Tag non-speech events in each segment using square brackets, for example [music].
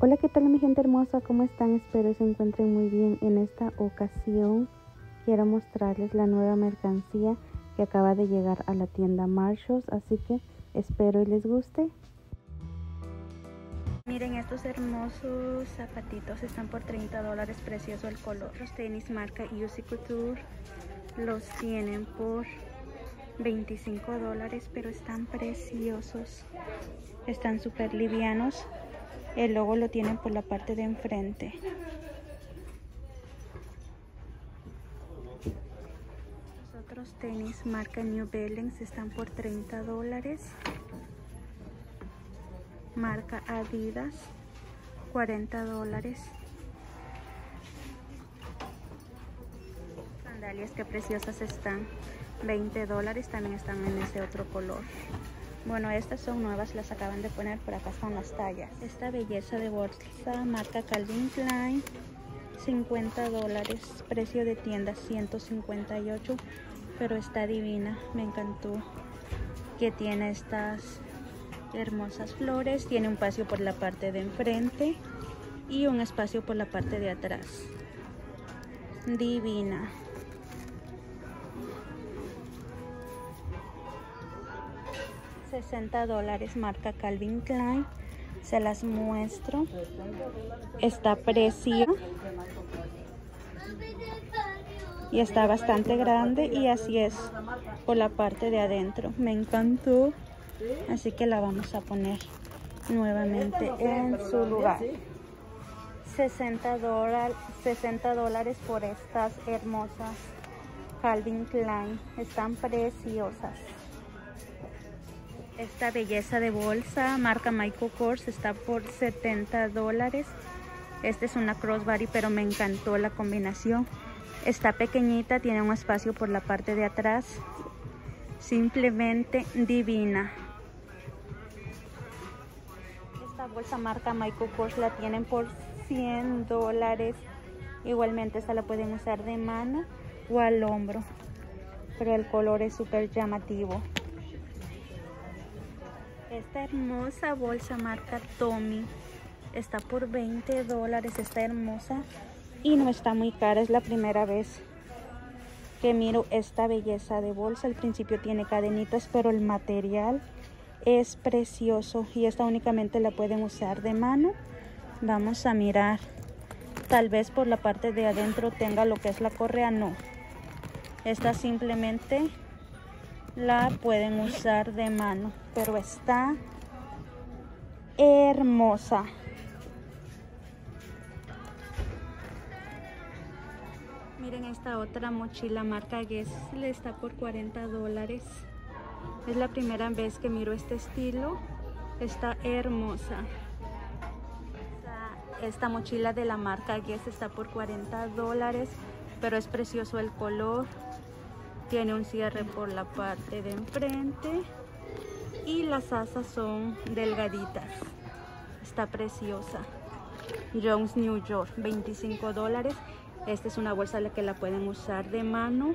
Hola, ¿qué tal mi gente hermosa? ¿Cómo están? Espero se encuentren muy bien. En esta ocasión quiero mostrarles la nueva mercancía que acaba de llegar a la tienda Marshalls, así que espero y les guste. Miren estos hermosos zapatitos, están por 30 dólares, precioso el color. Los tenis marca UC Couture los tienen por 25 dólares, pero están preciosos. Están súper livianos el logo lo tienen por la parte de enfrente. Los otros tenis marca New Balance están por 30 dólares. Marca Adidas 40 dólares. Sandalias que preciosas están. 20 dólares también están en ese otro color. Bueno, estas son nuevas, las acaban de poner, por acá están las tallas. Esta belleza de bolsa, marca Calvin Klein, 50 dólares, precio de tienda 158, pero está divina, me encantó. Que tiene estas hermosas flores, tiene un espacio por la parte de enfrente y un espacio por la parte de atrás. Divina. 60 dólares marca Calvin Klein. Se las muestro. Está precio y está bastante grande y así es por la parte de adentro. Me encantó. Así que la vamos a poner nuevamente en su lugar. 60 dólares 60 dólares por estas hermosas Calvin Klein. Están preciosas esta belleza de bolsa, marca Michael Kors, está por 70 dólares. Esta es una crossbody, pero me encantó la combinación. Está pequeñita, tiene un espacio por la parte de atrás. Simplemente divina. Esta bolsa marca Michael Kors la tienen por 100 dólares. Igualmente esta la pueden usar de mano o al hombro. Pero el color es súper llamativo. Esta hermosa bolsa marca Tommy está por 20 dólares. Está hermosa y no está muy cara. Es la primera vez que miro esta belleza de bolsa. Al principio tiene cadenitas, pero el material es precioso y esta únicamente la pueden usar de mano. Vamos a mirar. Tal vez por la parte de adentro tenga lo que es la correa. No. Esta simplemente la pueden usar de mano pero está hermosa. Miren esta otra mochila marca Guess le está por 40 dólares. Es la primera vez que miro este estilo está hermosa. Esta mochila de la marca Guess está por 40 dólares pero es precioso el color tiene un cierre por la parte de enfrente y las asas son delgaditas. Está preciosa. Jones New York 25 dólares. Esta es una bolsa que la pueden usar de mano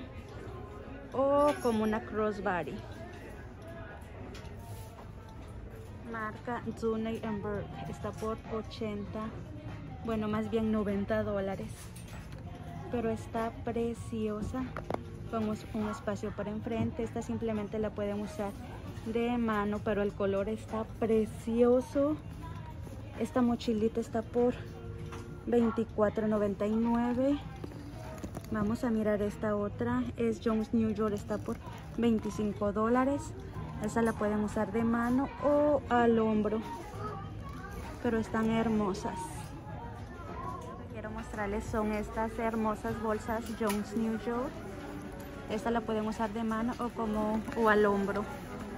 o como una crossbody. Marca Zunay Bird está por 80 bueno más bien 90 dólares. Pero está preciosa Vamos un espacio para enfrente. Esta simplemente la pueden usar de mano, pero el color está precioso. Esta mochilita está por $24.99. Vamos a mirar esta otra. Es Jones New York, está por 25 dólares. Esa la pueden usar de mano o al hombro. Pero están hermosas. Quiero mostrarles son estas hermosas bolsas Jones New York. Esta la pueden usar de mano o como o al hombro.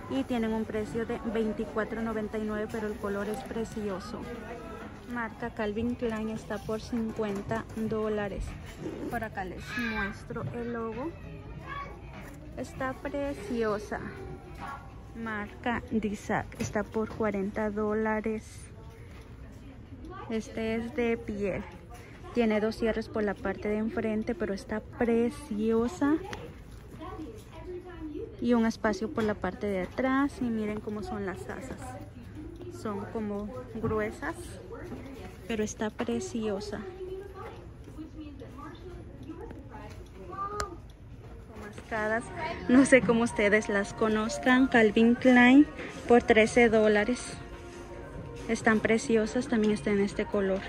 Y tienen un precio de $24.99, pero el color es precioso. Marca Calvin Klein está por 50 dólares. Por acá les muestro el logo. Está preciosa. Marca Disac está por 40 dólares. Este es de piel. Tiene dos cierres por la parte de enfrente, pero está preciosa y un espacio por la parte de atrás y miren cómo son las asas son como gruesas pero está preciosa. No sé cómo ustedes las conozcan. Calvin Klein por 13 dólares. Están preciosas. También están en este color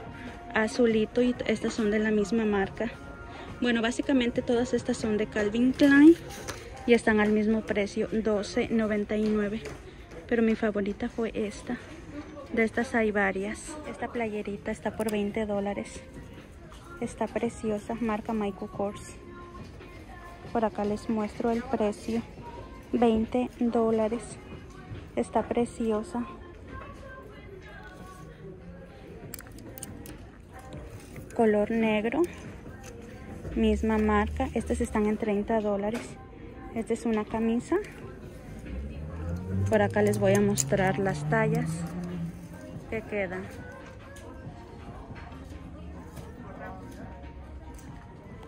azulito y estas son de la misma marca. Bueno, básicamente todas estas son de Calvin Klein y están al mismo precio, $12.99. Pero mi favorita fue esta. De estas hay varias. Esta playerita está por 20 dólares. Está preciosa, marca Michael Kors. Por acá les muestro el precio. 20 dólares. Está preciosa. Color negro. Misma marca. Estas están en 30 dólares. Esta es una camisa. Por acá les voy a mostrar las tallas que quedan.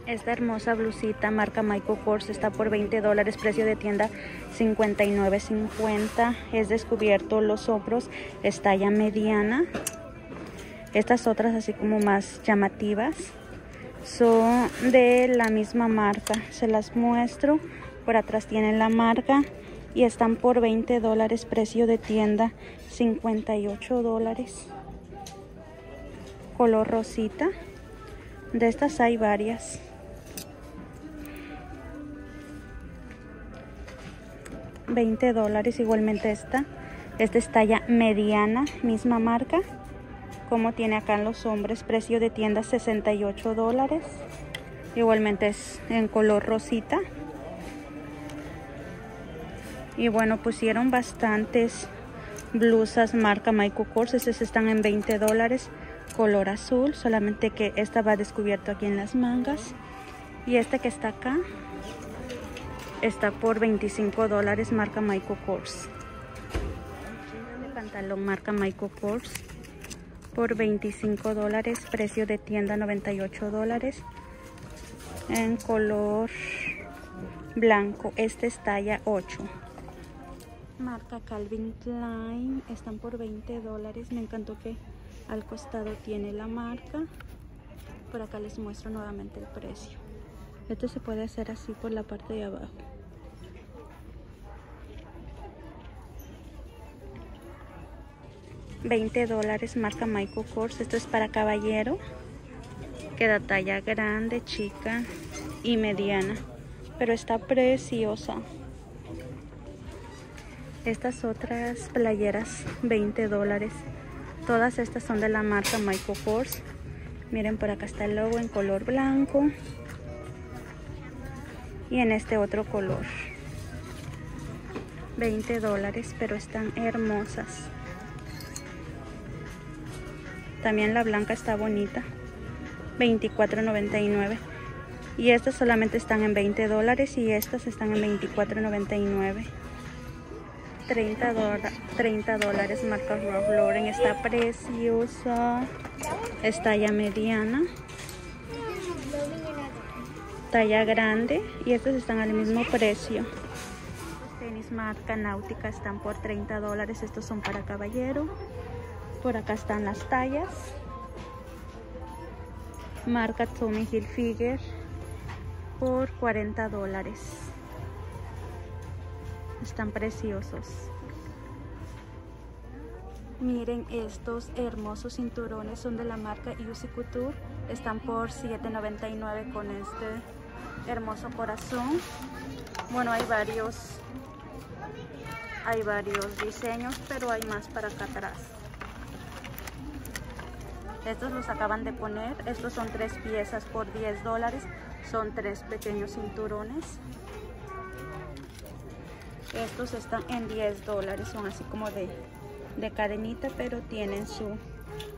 Esta hermosa blusita marca Michael Kors está por 20 dólares, precio de tienda 59.50. Es descubierto los hombros, es talla mediana. Estas otras así como más llamativas son de la misma marca. Se las muestro. Por atrás tienen la marca y están por 20 dólares, precio de tienda 58 dólares. Color rosita. De estas hay varias. 20 dólares igualmente esta esta es talla mediana misma marca como tiene acá en los hombres precio de tienda 68 dólares igualmente es en color rosita y bueno pusieron bastantes blusas marca Michael Kors. Estas están en 20 dólares color azul solamente que esta va descubierto aquí en las mangas. Y este que está acá está por 25 dólares marca Michael Kors. El pantalón marca Michael Kors por 25 dólares precio de tienda 98 dólares. En color blanco este es talla 8 marca Calvin Klein están por 20 dólares me encantó que al costado tiene la marca por acá les muestro nuevamente el precio esto se puede hacer así por la parte de abajo. $20 dólares marca Michael Kors. Esto es para caballero. Queda talla grande, chica y mediana. Pero está preciosa. Estas otras playeras, 20 dólares. Todas estas son de la marca Michael Kors. Miren, por acá está el logo en color blanco. Y en este otro color. 20 dólares pero están hermosas. También la blanca está bonita. 24.99 y estas solamente están en 20 dólares y estas están en 24.99 30 dólares 30 dólares marca Ralph Lauren. Está preciosa. Está ya mediana. Talla grande. Y estos están al mismo precio. Tenis marca náutica están por 30 dólares. Estos son para caballero. Por acá están las tallas. Marca Tommy Hilfiger por 40 dólares están preciosos Miren estos hermosos cinturones, son de la marca UC están por $7.99 con este hermoso corazón. Bueno, hay varios, hay varios diseños, pero hay más para acá atrás. Estos los acaban de poner, estos son tres piezas por 10 dólares, son tres pequeños cinturones. Estos están en 10 dólares, son así como de, de cadenita, pero tienen su,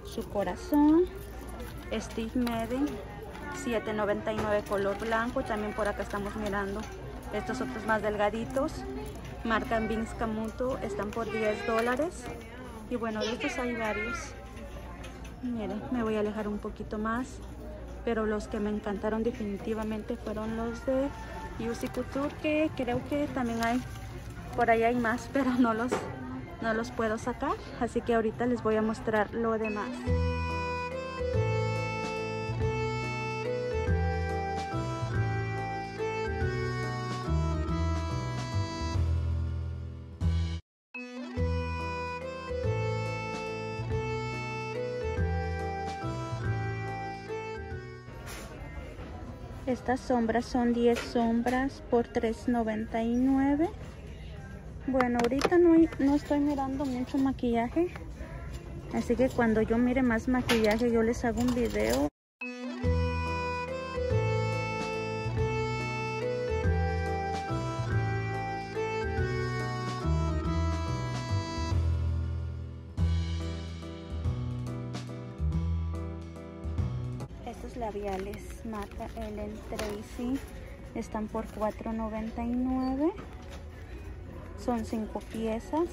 su corazón. Steve Madden 7.99 color blanco. También por acá estamos mirando estos otros más delgaditos. Marca Vince Camuto. Están por 10 dólares. Y bueno, de estos hay varios. Miren, me voy a alejar un poquito más. Pero los que me encantaron definitivamente fueron los de Couture. Que creo que también hay, por ahí hay más, [laughs] pero no los, no los puedo sacar. Así que ahorita les voy a mostrar lo demás. Estas sombras son 10 sombras por $3.99. Bueno, ahorita no, estoy mirando mucho maquillaje. Así que cuando yo mire más maquillaje yo les hago un video. Estos labiales marca Ellen Tracy están por $4.99 son 5 piezas.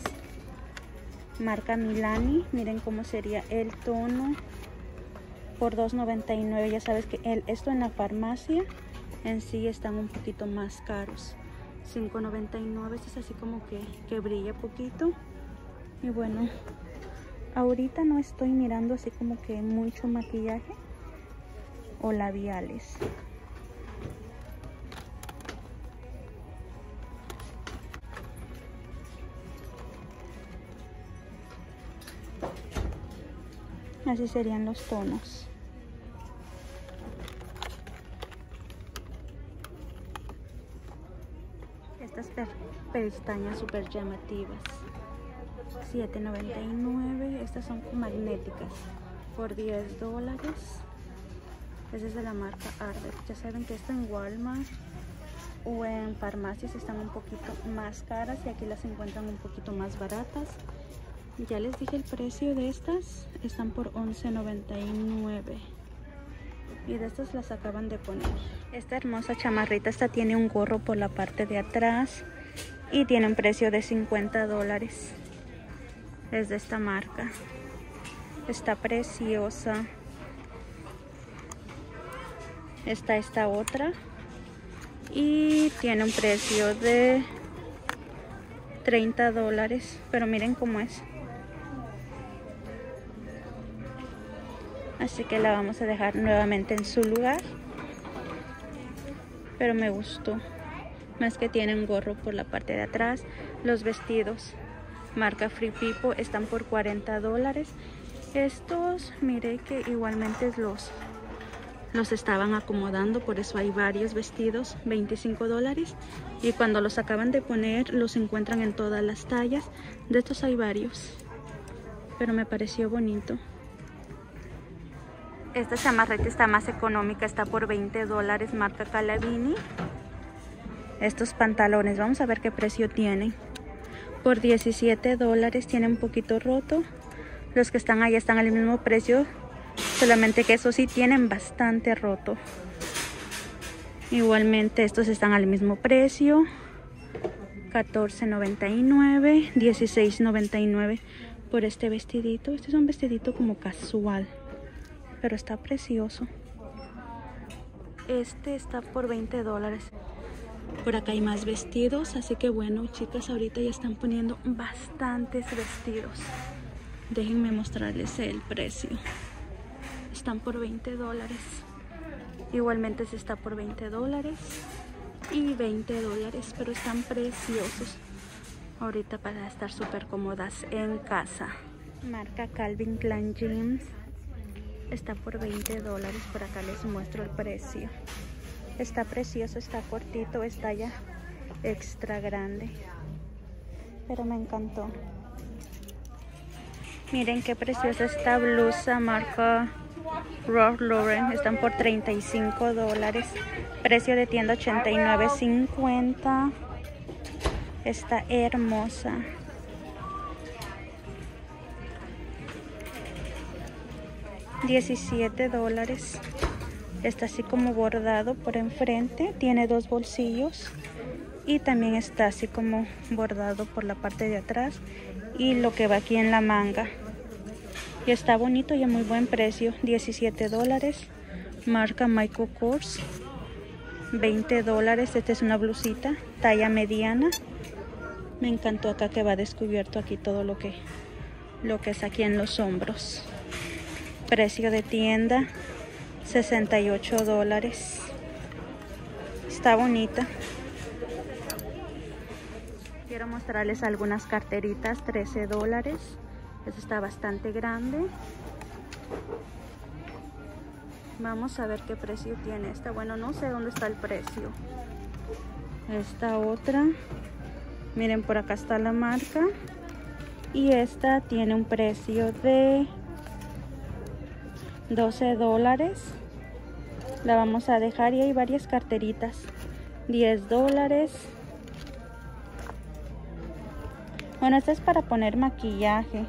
Marca Milani. Miren cómo sería el tono. Por $2.99 ya sabes que el, esto en la farmacia en sí están un poquito más caros. $5.99 este es así como que, que brilla poquito. Y bueno ahorita no estoy mirando así como que mucho maquillaje o labiales Así serían los tonos. Estas pestañas súper llamativas. $7.99. Estas son magnéticas por 10 dólares. Esa es de la marca Arder. Ya saben que esto en Walmart o en farmacias están un poquito más caras y aquí las encuentran un poquito más baratas. Ya les dije el precio de estas. Están por $11.99. Y de estas las acaban de poner. Esta hermosa chamarrita, esta tiene un gorro por la parte de atrás. Y tiene un precio de 50 dólares. Es de esta marca. Está preciosa. Está esta otra. Y tiene un precio de 30 dólares. Pero miren cómo es. Así que la vamos a dejar nuevamente en su lugar. Pero me gustó. Más que tiene un gorro por la parte de atrás. Los vestidos marca Free People están por 40 dólares. Estos miré que igualmente los los estaban acomodando por eso hay varios vestidos 25 dólares. Y cuando los acaban de poner los encuentran en todas las tallas. De estos hay varios pero me pareció bonito esta chamarreta está más económica, está por 20 dólares, marca Calavini. Estos pantalones, vamos a ver qué precio tienen. Por 17 dólares, tiene un poquito roto. Los que están ahí están al mismo precio, solamente que esos sí tienen bastante roto. Igualmente estos están al mismo precio. 14.99, 16.99 por este vestidito. Este es un vestidito como casual pero está precioso. Este está por 20 dólares. Por acá hay más vestidos, así que bueno, chicas, ahorita ya están poniendo bastantes vestidos. Déjenme mostrarles el precio. Están por 20 dólares. Igualmente se está por 20 dólares y 20 dólares, pero están preciosos. Ahorita para estar súper cómodas en casa. Marca Calvin Klein Jeans está por 20 dólares por acá les muestro el precio. Está precioso está cortito está ya extra grande. Pero me encantó. Miren qué preciosa esta blusa marca Ralph Lauren. Están por 35 dólares. Precio de tienda 89.50 está hermosa 17 dólares. Está así como bordado por enfrente. Tiene dos bolsillos. Y también está así como bordado por la parte de atrás. Y lo que va aquí en la manga. Y está bonito y a muy buen precio. 17 dólares. Marca Michael Kors. 20 dólares. Esta es una blusita talla mediana. Me encantó acá que va descubierto aquí todo lo que lo que es aquí en los hombros Precio de tienda, 68 dólares. Está bonita. Quiero mostrarles algunas carteritas, 13 dólares. Esta está bastante grande. Vamos a ver qué precio tiene esta. Bueno, no sé dónde está el precio. Esta otra. Miren, por acá está la marca. Y esta tiene un precio de 12 dólares. La vamos a dejar y hay varias carteritas. 10 dólares. Bueno, esta es para poner maquillaje.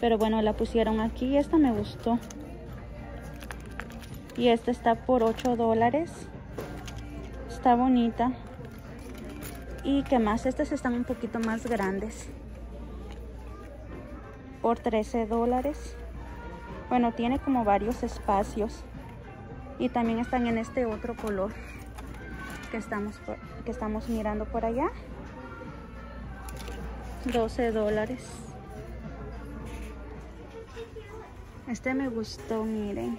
Pero bueno, la pusieron aquí. Esta me gustó. Y esta está por 8 dólares. Está bonita. Y que más, estas están un poquito más grandes. Por 13 dólares. Bueno, tiene como varios espacios. Y también están en este otro color que estamos, que estamos mirando por allá. 12 dólares. Este me gustó, miren.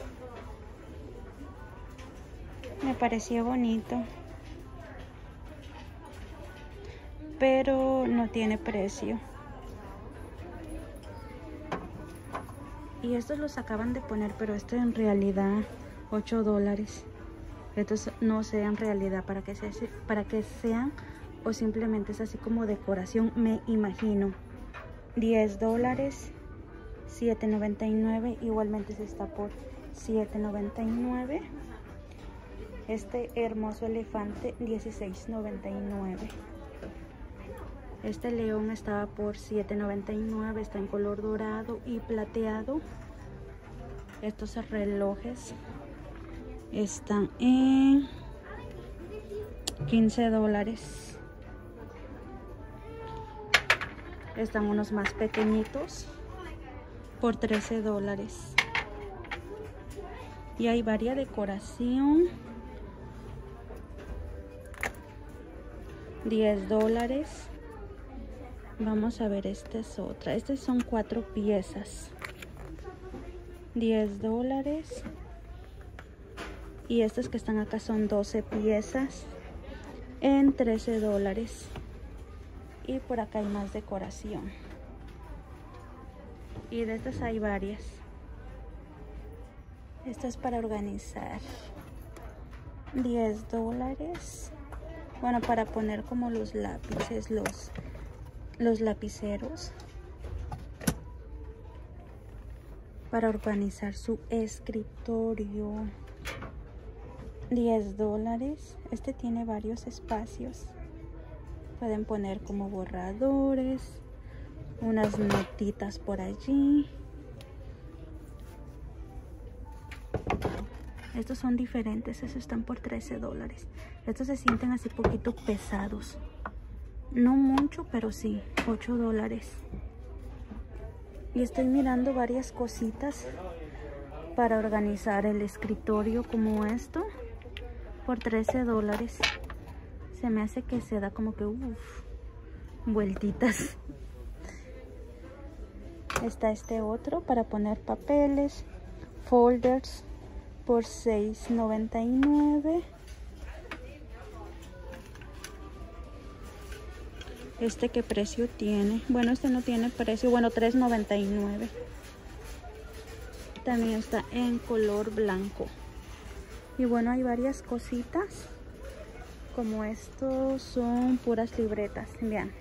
Me pareció bonito. Pero no tiene precio. Y estos los acaban de poner, pero esto en realidad 8 dólares. Estos no sean realidad para que, para que sean o simplemente es así como decoración, me imagino. 10 dólares, 7.99, igualmente se está por 7.99. Este hermoso elefante, 16.99. Este león estaba por 7.99, está en color dorado y plateado. Estos relojes están en 15 dólares. Están unos más pequeñitos por 13 dólares. Y hay varias decoración. 10 dólares. Vamos a ver, esta es otra. Estas son cuatro piezas. 10 dólares. Y estas que están acá son 12 piezas en 13 dólares y por acá hay más decoración y de estas hay varias esta es para organizar 10 dólares bueno para poner como los lápices los los lapiceros para organizar su escritorio 10 dólares este tiene varios espacios Pueden poner como borradores, unas notitas por allí. Estos son diferentes, estos están por 13 dólares. Estos se sienten así poquito pesados. No mucho, pero sí, 8 dólares. Y estoy mirando varias cositas para organizar el escritorio como esto por 13 dólares se me hace que se da como que uff, vueltitas. Está este otro para poner papeles, folders por $6.99. Este qué precio tiene. Bueno, este no tiene precio. Bueno, $3.99. También está en color blanco. Y bueno, hay varias cositas como estos son puras libretas vean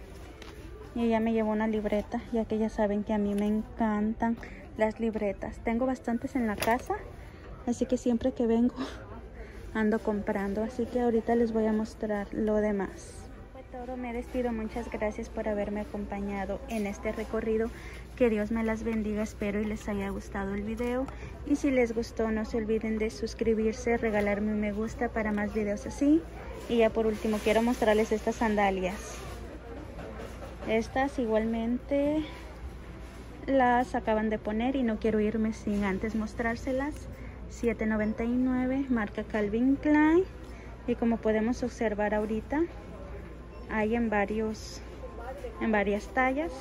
y ella me llevó una libreta ya que ya saben que a mí me encantan las libretas tengo bastantes en la casa así que siempre que vengo [laughs] ando comprando así que ahorita les voy a mostrar lo demás todo me despido. Muchas gracias por haberme acompañado en este recorrido. Que Dios me las bendiga. Espero y les haya gustado el video. Y si les gustó no se olviden de suscribirse regalarme un me gusta para más videos así. Y ya por último quiero mostrarles estas sandalias. Estas igualmente las acaban de poner y no quiero irme sin antes mostrárselas. 7.99 marca Calvin Klein. Y como podemos observar ahorita hay en varios en varias tallas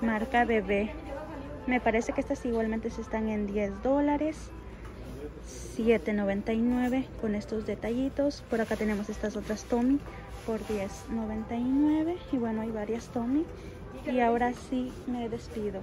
marca bebé Me parece que estas igualmente están en 10 dólares. 7.99 con estos detallitos. Por acá tenemos estas otras Tommy por 10.99. Y bueno, hay varias Tommy. Y ahora sí me despido.